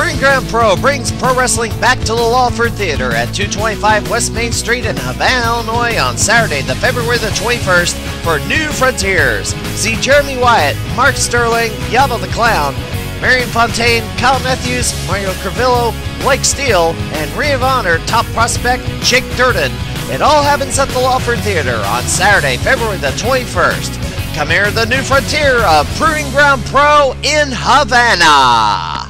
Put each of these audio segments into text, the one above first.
Proving Ground Pro brings pro wrestling back to the Lawford Theater at 225 West Main Street in Havana, Illinois on Saturday, the February the 21st for New Frontiers. See Jeremy Wyatt, Mark Sterling, Yaba the Clown, Marion Fontaine, Kyle Matthews, Mario Carvillo, Blake Steel, and Ring of Honor top prospect Jake Durden. It all happens at the Lawford Theater on Saturday, February the 21st. Come here, the new frontier of Proving Ground Pro in Havana.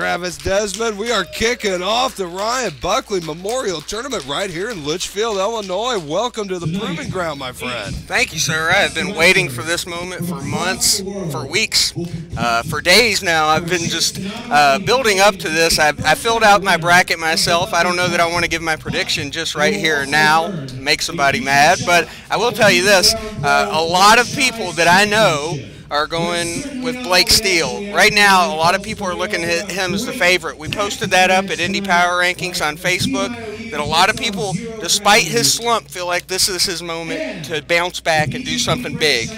Travis Desmond, we are kicking off the Ryan Buckley Memorial Tournament right here in Litchfield, Illinois. Welcome to the Proving Ground, my friend. Thank you, sir. I've been waiting for this moment for months, for weeks, uh, for days now. I've been just uh, building up to this. I've, I filled out my bracket myself. I don't know that I want to give my prediction just right here now, make somebody mad, but I will tell you this. Uh, a lot of people that I know are going with Blake Steel. Right now, a lot of people are looking at him as the favorite. We posted that up at Indie Power Rankings on Facebook that a lot of people, despite his slump, feel like this is his moment to bounce back and do something big.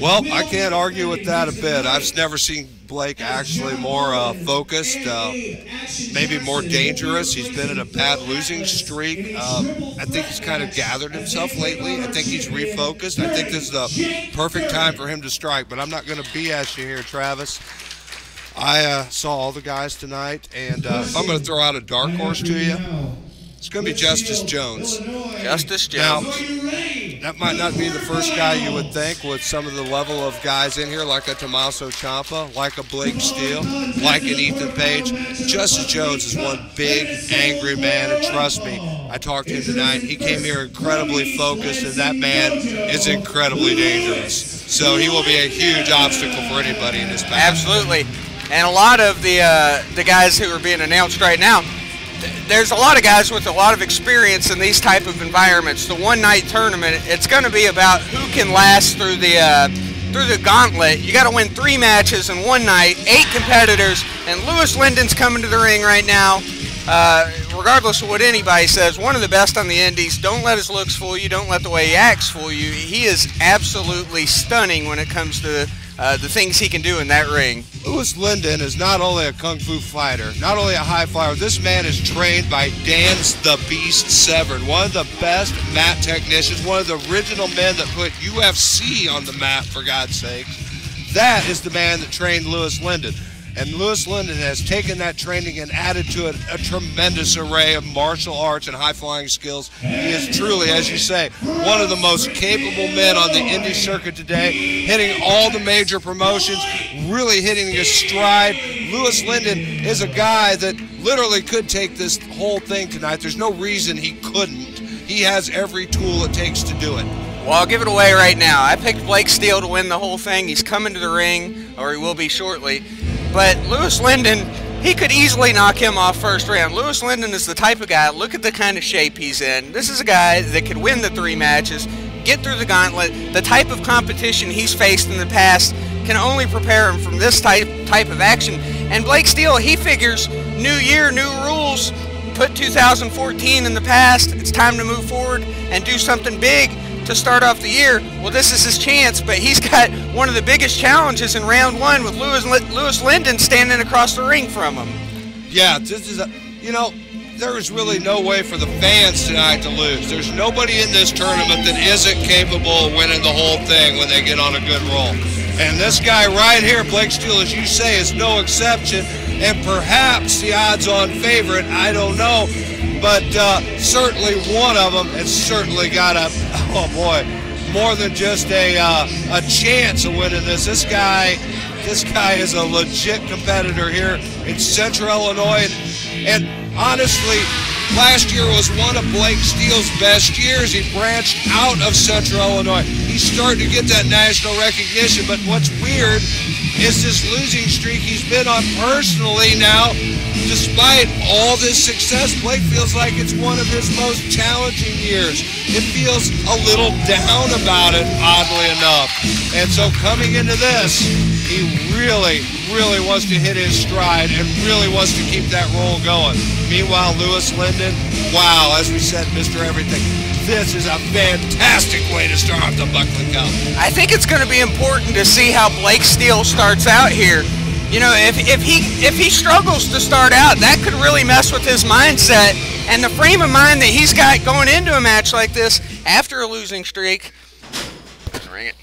Well, I can't argue with that a bit. I've never seen Blake actually more uh, focused, uh, maybe more dangerous. He's been in a bad losing streak. Um, I think he's kind of gathered himself lately. I think he's refocused. I think this is the perfect time for him to strike. But I'm not going to BS you here, Travis. I uh, saw all the guys tonight, and uh, I'm going to throw out a dark horse to you, it's going to be Justice Jones. Justice Now, Jones. That might not be the first guy you would think with some of the level of guys in here, like a Tommaso Ciampa, like a Blake Steel, like an Ethan Page. Justice Jones is one big, angry man, and trust me, I talked to him tonight. He came here incredibly focused, and that man is incredibly dangerous. So he will be a huge obstacle for anybody in this path. Absolutely. And a lot of the uh, the guys who are being announced right now, there's a lot of guys with a lot of experience in these type of environments. The one night tournament, it's going to be about who can last through the uh, through the gauntlet. You got to win three matches in one night, eight competitors, and Louis Lyndon's coming to the ring right now. Uh, regardless of what anybody says, one of the best on the Indies. Don't let his looks fool you. Don't let the way he acts fool you. He is absolutely stunning when it comes to uh, the things he can do in that ring. Louis Lyndon is not only a kung fu fighter, not only a high flyer. This man is trained by Dan's the Beast Severn, one of the best mat technicians, one of the original men that put UFC on the map, for God's sake. That is the man that trained Louis Lyndon. And Louis Lyndon has taken that training and added to it a tremendous array of martial arts and high flying skills. He is truly, as you say, one of the most capable men on the indie circuit today, hitting all the major promotions, really hitting his stride. Louis Lyndon is a guy that literally could take this whole thing tonight. There's no reason he couldn't. He has every tool it takes to do it. Well, I'll give it away right now. I picked Blake Steel to win the whole thing. He's coming to the ring, or he will be shortly. But Louis Lyndon, he could easily knock him off first round. Louis Lyndon is the type of guy, look at the kind of shape he's in. This is a guy that could win the three matches, get through the gauntlet. The type of competition he's faced in the past can only prepare him from this type, type of action. And Blake Steel, he figures new year, new rules. Put 2014 in the past. It's time to move forward and do something big to start off the year. Well, this is his chance, but he's got one of the biggest challenges in round one with Louis, Louis Lyndon standing across the ring from him. Yeah, this is a, you know, there is really no way for the fans tonight to lose. There's nobody in this tournament that isn't capable of winning the whole thing when they get on a good roll. And this guy right here, Blake Steel, as you say, is no exception. And perhaps the odds-on favorite, I don't know, but uh, certainly one of them has certainly got a, oh boy, more than just a uh, a chance of winning this. This guy This guy is a legit competitor here in Central Illinois. And, and honestly, last year was one of Blake Steel's best years. He branched out of Central Illinois. He's starting to get that national recognition. But what's weird is this losing streak he's been on personally now. Despite all this success, Blake feels like it's one of his most challenging years. It feels a little down about it, oddly enough. And so coming into this, he really, really wants to hit his stride and really wants to keep that roll going. Meanwhile, Louis Lyndon, wow, as we said, Mr. Everything, this is a fantastic way to start off the Buckley Cup. I think it's going to be important to see how Blake Steel starts out here. You know, if, if he if he struggles to start out, that could really mess with his mindset and the frame of mind that he's got going into a match like this after a losing streak. Ring it.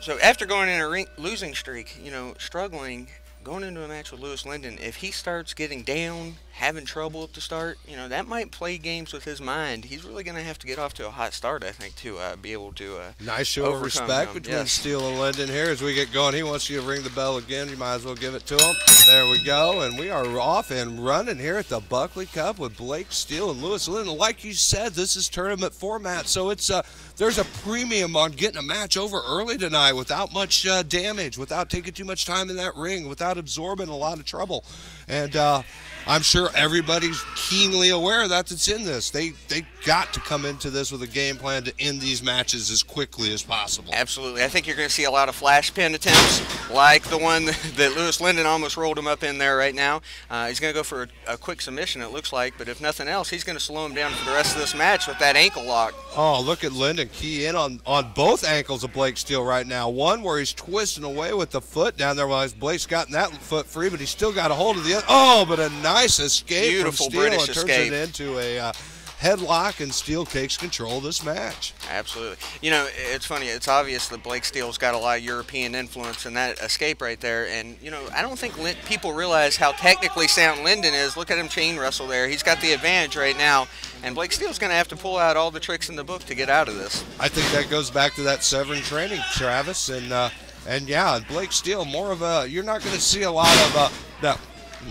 So after going in a losing streak, you know, struggling, going into a match with Louis Lyndon, if he starts getting down, having trouble at the start, you know, that might play games with his mind. He's really going to have to get off to a hot start, I think, to uh, be able to. Uh, Nice show of respect them, between yes. Steel and Lyndon here as we get going. He wants you to ring the bell again. You might as well give it to him. There we go. And we are off and running here at the Buckley Cup with Blake Steel and Louis Lyndon. Like you said, this is tournament format, so it's uh, there's a premium on getting a match over early tonight without much uh, damage, without taking too much time in that ring, without absorbing a lot of trouble. And uh, I'm sure everybody's keenly aware that it's in this. They they got to come into this with a game plan to end these matches as quickly as possible. Absolutely. I think you're going to see a lot of flash pin attempts, like the one that Louis Lyndon almost rolled him up in there right now. Uh, he's going to go for a, a quick submission, it looks like, but if nothing else, he's going to slow him down for the rest of this match with that ankle lock. Oh, look at Lyndon key in on, on both ankles of Blake Steel right now. One where he's twisting away with the foot down there while Blake's gotten that foot free, but he's still got a hold of the other. Oh, but a nice escape Beautiful from Steel British and turns escape. it into a uh, headlock, and Steel takes control of this match. Absolutely. You know, it's funny. It's obvious that Blake Steel's got a lot of European influence in that escape right there. And, you know, I don't think Lin- people realize how technically sound Lyndon is. Look at him chain wrestle there. He's got the advantage right now. And Blake Steel's going to have to pull out all the tricks in the book to get out of this. I think that goes back to that Severn training, Travis, and uh, and yeah, Blake Steel, more of a. You're not going to see a lot of uh, now.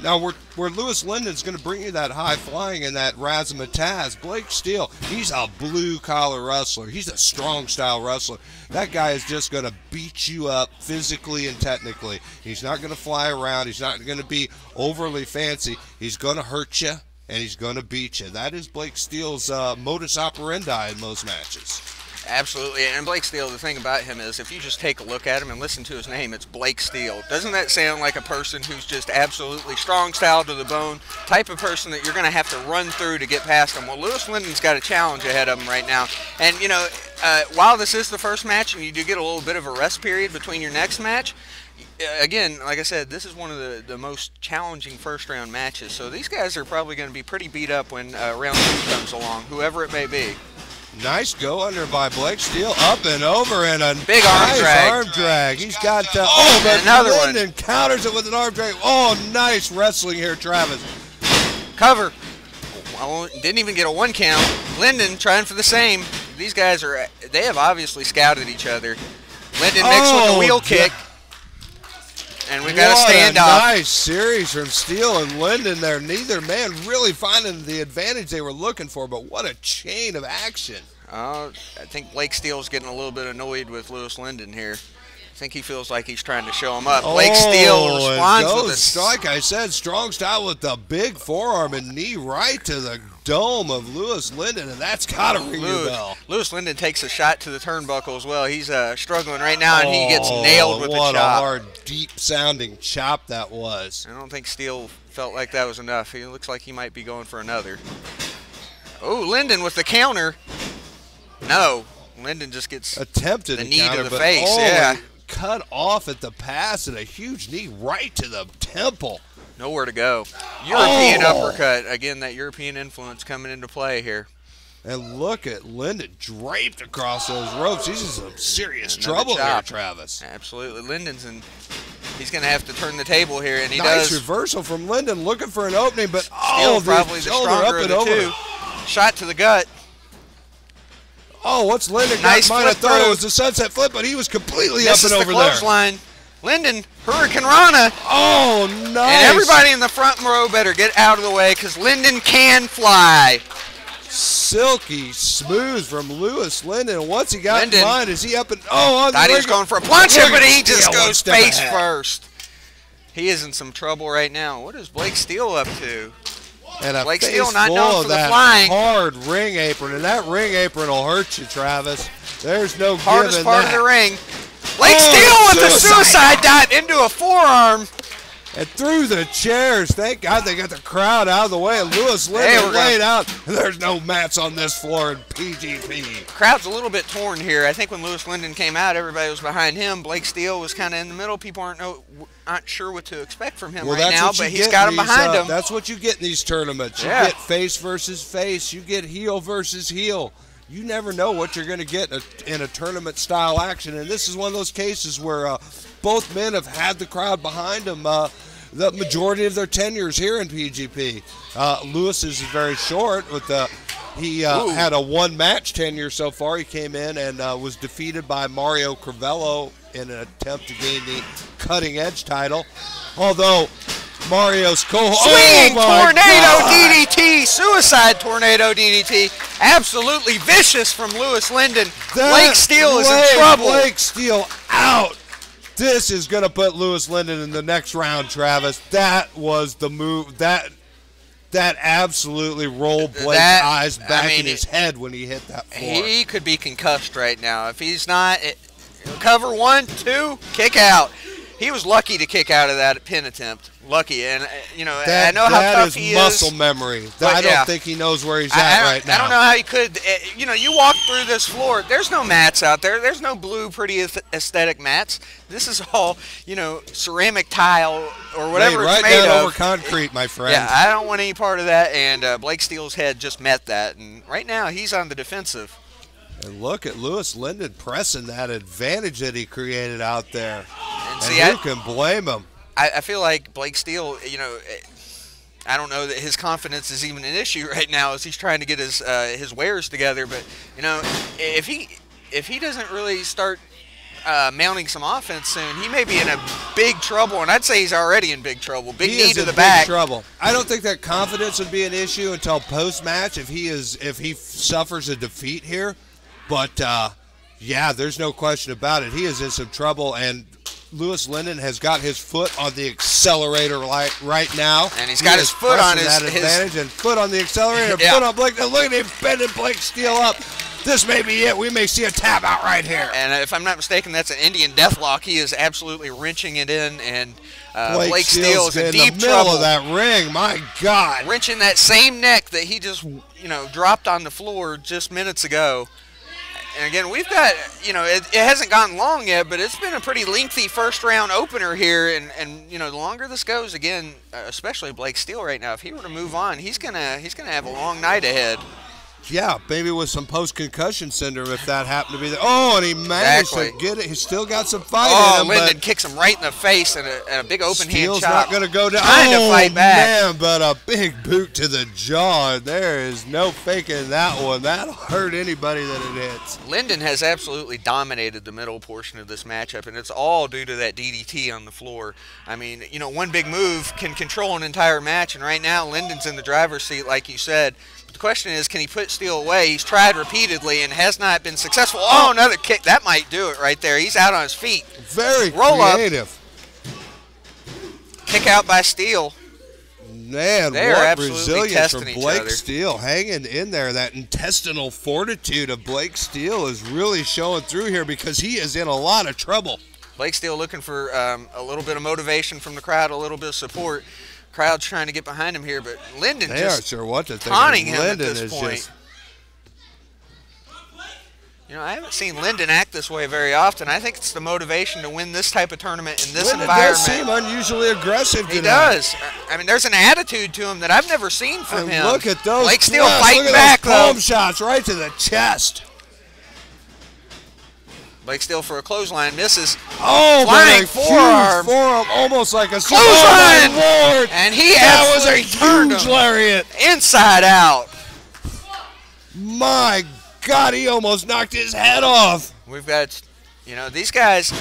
Now, where, where Louis Lyndon's going to bring you that high flying and that razzmatazz, Blake Steel, he's a blue collar wrestler. He's a strong style wrestler. That guy is just going to beat you up physically and technically. He's not going to fly around. He's not going to be overly fancy. He's going to hurt you and he's going to beat you. That is Blake Steel's uh, modus operandi in most matches. Absolutely. And Blake Steel, the thing about him is if you just take a look at him and listen to his name, it's Blake Steel. Doesn't that sound like a person who's just absolutely strong style to the bone, type of person that you're going to have to run through to get past him? Well, Louis Lyndon's got a challenge ahead of him right now. And, you know, uh, while this is the first match and you do get a little bit of a rest period between your next match, again, like I said, this is one of the, the most challenging first round matches. So these guys are probably going to be pretty beat up when uh, round two comes along, whoever it may be. Nice go under by Blake Steel, up and over, and a Big arm nice drag. arm drag. He's got uh, oh, but another one. Lyndon counters it with an arm drag. Oh, nice wrestling here, Travis. cover. Well, didn't even get a one count. Lyndon trying for the same. These guys are, they have obviously scouted each other. Lyndon mixed with Oh, the wheel kick. And we've got a standoff. nice series from Steel and Lyndon there. Neither man really finding the advantage they were looking for, but what a chain of action. Uh, I think Blake Steel's getting a little bit annoyed with Louis Lyndon here. I think he feels like he's trying to show him up. Blake Steel Oh, and responds with a like I said, strong style with the big forearm and knee right to the dome of Louis Lyndon, and that's got to ring your Louis, bell. Louis Lyndon takes a shot to the turnbuckle as well. He's uh, struggling right now, and he gets nailed with Oh, a chop. What a hard, deep-sounding chop that was. I don't think Steel felt like that was enough. He looks like he might be going for another. Oh, Lyndon with the counter. No, Lyndon just gets. Attempted The knee to the face, oh, yeah. cut off at the pass and a huge knee right to the temple. Nowhere to go. European Oh. uppercut. Again, that European influence coming into play here. And look at Lyndon draped across those ropes. He's in some serious Another trouble here. Travis. Absolutely. Lyndon's in. He's going to have to turn the table here, and he nice does. reversal from Lyndon, looking for an opening, but Still oh, probably the the shoulder stronger up of the over. two. Shot to the gut. Oh, what's Lyndon Nice got? Might have thought it was the sunset flip, but he was completely This up and the over there. clothesline. Lyndon, Hurricane Rana, Oh, nice. and everybody in the front row better get out of the way because Lyndon can fly. silky smooth from Louis Lyndon. Once he got Lyndon. in mind? Is he up and oh? On Thought the he was going for a plunger, but he just one goes face ahead. first. He is in some trouble right now. What is Blake Steel up to? And a Blake Steel not known for the flying. hard ring apron, and that ring apron will hurt you, Travis. There's no Hardest part that. of the ring. Blake Oh, Steel with the suicide dive into a forearm. And through the chairs. Thank God they got the crowd out of the way. And Louis Hey, Lyndon we're laid out. There's no mats on this floor in PGP. Crowd's a little bit torn here. I think when Louis Lyndon came out, everybody was behind him. Blake Steel was kind of in the middle. People aren't know, aren't sure what to expect from him Well, right now, but he's got him these, behind uh, him. That's what you get in these tournaments. You Yeah. get face versus face. You get heel versus heel. You never know what you're going to get in a, in a tournament style action, and this is one of those cases where uh, both men have had the crowd behind them. Uh, the majority of their tenures here in PGP. Uh, Louis is very short with the. He uh, had a one match tenure so far. He came in and uh, was defeated by Mario Crivello in an attempt to gain the cutting edge title. Although Mario's co Swinging oh tornado God. DDT, suicide tornado DDT, absolutely vicious from Louis Lyndon. That Blake Steel is in trouble. Blake Steel out. This is going to put Louis Lyndon in the next round, Travis. That was the move. That that absolutely rolled Blake's That- eyes I back mean, in his head when he hit that floor. He could be concussed right now. If he's not, it, cover one, two, kick out. He was lucky to kick out of that pin attempt. Lucky, and uh, you know that, I know how tough is he muscle is. memory. But I don't yeah. think he knows where he's I, at I right now. I don't know how he could. uh, You know, you walk through this floor. There's no mats out there. There's no blue, pretty aesthetic mats. This is all you know, ceramic tile or whatever it's right made down of. over concrete, my friend. Yeah, I don't want any part of that. And uh, Blake Steel's head just met that, and right now he's on the defensive. And look at Louis Lyndon pressing that advantage that he created out there. And And see, who I, can blame him? I, I feel like Blake Steel, you know, I don't know that his confidence is even an issue right now as he's trying to get his uh, his wares together. But you know, if he if he doesn't really start uh, mounting some offense soon, he may be in a big trouble. And I'd say he's already in big trouble. Big he knee to in the big back. trouble. I don't think that confidence would be an issue until post match if he is if he f- suffers a defeat here. But uh, yeah, there's no question about it. He is in some trouble, and Louis Lyndon has got his foot on the accelerator right right now. And he's got is his foot on his- that his- advantage and foot on the accelerator. Yeah. Foot on Blake. Now look at him bending Blake Steel up. This may be it. We may see a tap out right here. And if I'm not mistaken, that's an Indian deathlock. He is absolutely wrenching it in, and uh, Blake, Blake Steel is in in deep the middle trouble. of that ring. My God. wrenching that same neck that he just you know dropped on the floor just minutes ago. And again, we've got you know it, it hasn't gone long yet, but it's been a pretty lengthy first round opener here, and and you know the longer this goes, again, especially Blake Steel right now, if he were to move on, he's gonna he's gonna have a long night ahead. Yeah, maybe with some post concussion syndrome if that happened to be there. Oh, and he managed Exactly. to get it. He's still got some fight Oh, in him, Lyndon but kicks him right in the face and a, and a big open hand chop. not going to go down. Trying oh, to fight back. man, but a big boot to the jaw. There is no faking that one. That'll hurt anybody that it hits. Lyndon has absolutely dominated the middle portion of this matchup, and it's all due to that DDT on the floor. I mean, you know, one big move can control an entire match, and right now Lyndon's in the driver's seat, like you said. But the question is, can he put Steel away? He's tried repeatedly and has not been successful. Oh, another kick. That might do it right there. He's out on his feet. Very Roll up. creative. Kick out by Steel. Man, They what resilience from Blake. Steel hanging in there. That intestinal fortitude of Blake Steel is really showing through here because he is in a lot of trouble. Blake Steel looking for um, a little bit of motivation from the crowd, a little bit of support. Crowd's trying to get behind him here, but Lyndon They just sure what to think. taunting him at this point. just You know, I haven't seen Lyndon act this way very often. I think it's the motivation to win this type of tournament in this Lyndon does seem unusually aggressive tonight. he does. I mean, there's an attitude to him that I've never seen from And him. look at those. Blake Steel fighting back those though. palm shots right to the chest. Blake Steel for a clothesline misses, Oh, Flying but a forearm. huge forearm, almost like a Clothesline! Oh, and he that was a huge lariat. inside out. My God, he almost knocked his head off. We've got, you know, these guys.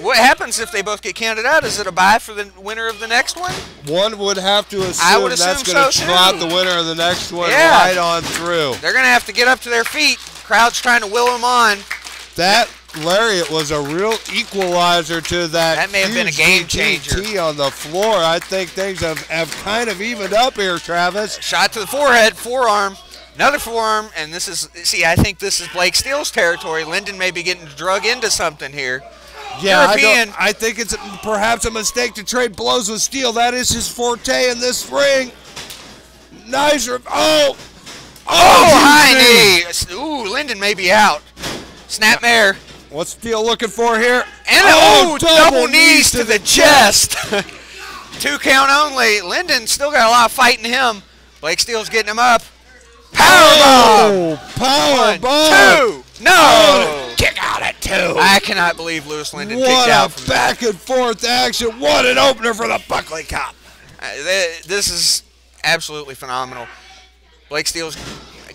What happens if they both get counted out? Is it a bye for the winner of the next one? One would have to assume, I would that's going to so, too. the winner of the next one Yeah. right on through. They're going to have to get up to their feet. Crowd's trying to will them on. That lariat was a real equalizer to that. That may have been a game changer. on the floor. I think things have, have kind of evened up here, Travis. Shot to the forehead, forearm, another forearm, and this is see. I think this is Blake Steel's territory. Lyndon may be getting drug into something here. Yeah, I, European. don't, I think it's perhaps a mistake to trade blows with Steel. That is his forte in this ring. Nice. Oh. Oh, oh huge high knee. Ooh, Lyndon may be out. Snap mare. What's Steel looking for here? And Oh, oh, double, knees to the chest. Two count only. Lyndon still got a lot of fight in him. Blake Steel's getting him up. Power bomb. Oh, power One, two. No. Kick out at two. I cannot believe Louis Lyndon kicked What a from that. back and forth action. What an opener for the Buckley Cup. Uh, th- This is absolutely phenomenal. Blake Steel's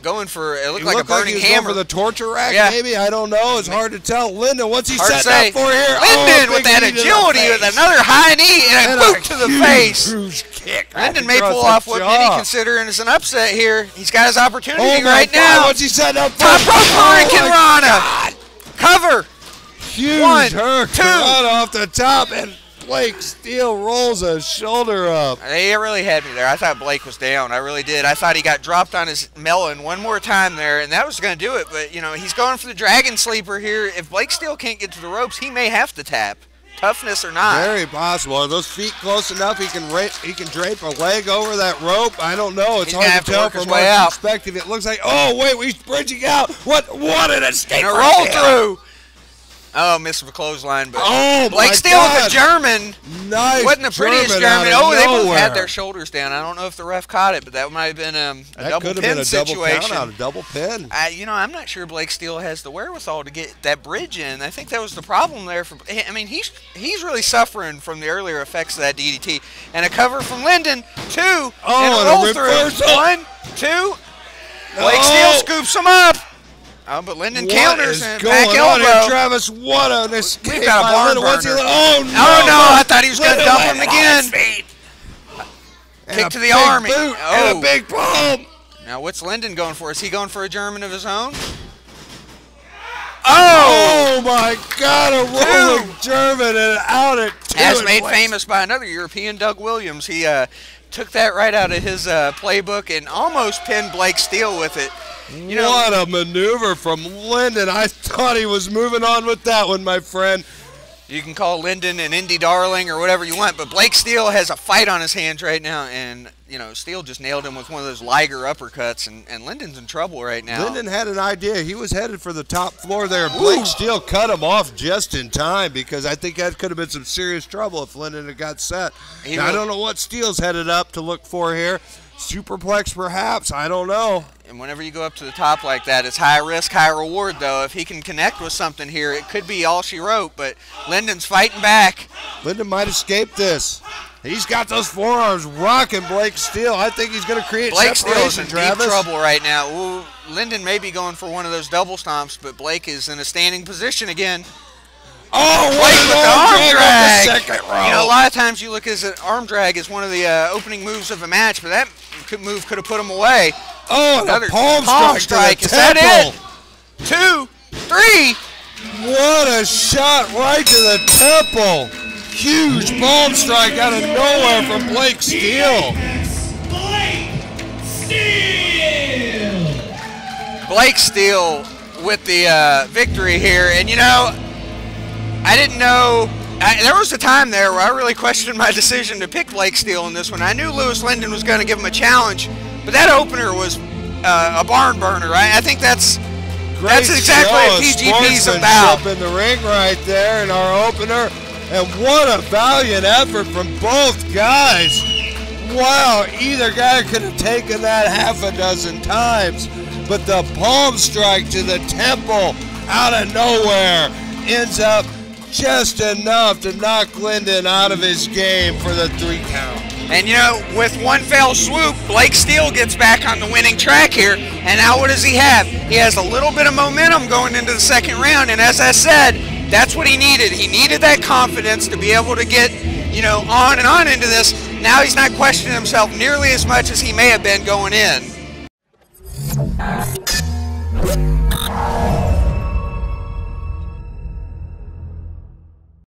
going for it looked He like a looked like burning he was going hammer. for the torture rack, Yeah. maybe. I don't know. It's hard to tell. Lyndon, what's he Hard setting up for here? Lyndon oh, with that knee to the agility with another high knee and a boot to the face. huge kick. Lyndon may pull off what many consider is an upset here. He's got his opportunity Oh right God, now. What's he setting up for? Top rope Oh Hurricane my Rana. Cover. Huge One, hurricane off the top, and Blake Steel rolls a shoulder up. They really had me there. I thought Blake was down. I really did. I thought he got dropped on his melon one more time there, and that was going to do it. But, you know, he's going for the dragon sleeper here. If Blake still can't get to the ropes, he may have to tap. Toughness or not. Very possible. Are those feet close enough? He can he can drape a leg over that rope. I don't know. It's He's hard to tell from my perspective. It looks like oh wait, he's bridging out. What what an escape! And a roll Steel. through. Oh, missed the clothesline, but Oh Blake Steel God. the German Nice. wasn't the prettiest German. German. Oh, they both nowhere. had their shoulders down. I don't know if the ref caught it, but that might have been um, a That double could have pin been a double situation. count out, a double pin. I, you know, I'm not sure Blake Steel has the wherewithal to get that bridge in. I think that was the problem there. For I mean, he's he's really suffering from the earlier effects of that DDT. And a cover from Lyndon, two, Oh, and a a roll through. One, two. Blake Oh. Steel scoops him up. Oh, but Lyndon What counters and going back on here, elbow. Travis? What an escape! got a barn Lyndon. Burner. Oh no! Oh, no, I thought he was gonna dump him landed on again. his feet. And Kick a to the big arm. boot and Oh. a big palm. Now, what's Lyndon going for? Is he going for a German of his own? Oh! Oh my God! A rolling German and out at two. As and made famous by another European, Doug Williams. He uh, took that right out of his uh, playbook and almost pinned Blake Steel with it. You know, what a maneuver from Lyndon. I thought he was moving on with that one, my friend. You can call Lyndon an indie darling or whatever you want, but Blake Steel has a fight on his hands right now, and you know Steel just nailed him with one of those Liger uppercuts, and, and Lyndon's in trouble right now. Lyndon had an idea. He was headed for the top floor there. Blake Steel cut him off just in time because I think that could have been some serious trouble if Lyndon had got set. Now, I don't know what Steel's headed up to look for here. Superplex, perhaps. I don't know. And whenever you go up to the top like that, it's high risk, high reward, though. If he can connect with something here, it could be all she wrote, but Lyndon's fighting back. Lyndon might escape this. He's got those forearms rocking Blake Steel. I think he's going to create Blake Steel's in Travis. deep trouble right now. Ooh, Lyndon may be going for one of those double stomps, but Blake is in a standing position again. Oh, what with the an arm arm drag. drag second row. You know, a lot of times you look as an arm drag as one of the uh, opening moves of a match, but that could- move could have put him away. oh, Another a palm, palm strike. to strike. the Is that it? Two, three. What a shot right to the temple. Huge palm strike out of nowhere from Blake Steel. Blake Steel. Blake Steel with the uh, victory here, and you know, I didn't know. I, there was a time there where I really questioned my decision to pick Blake Steel in this one. I knew Louis Lyndon was going to give him a challenge, but that opener was uh, a barn burner. Right? I think that's That's Great exactly show what PGP's about. in the ring right there in our opener. And what a valiant effort from both guys. Wow, either guy could have taken that half a dozen times. But the palm strike to the temple out of nowhere ends up just enough to knock Lyndon out of his game for the three count. And you know, with one fell swoop, Blake Steel gets back on the winning track here. And now what does he have? He has a little bit of momentum going into the second round. And as I said, that's what he needed. He needed that confidence to be able to get, you know, on and on into this. Now he's not questioning himself nearly as much as he may have been going in.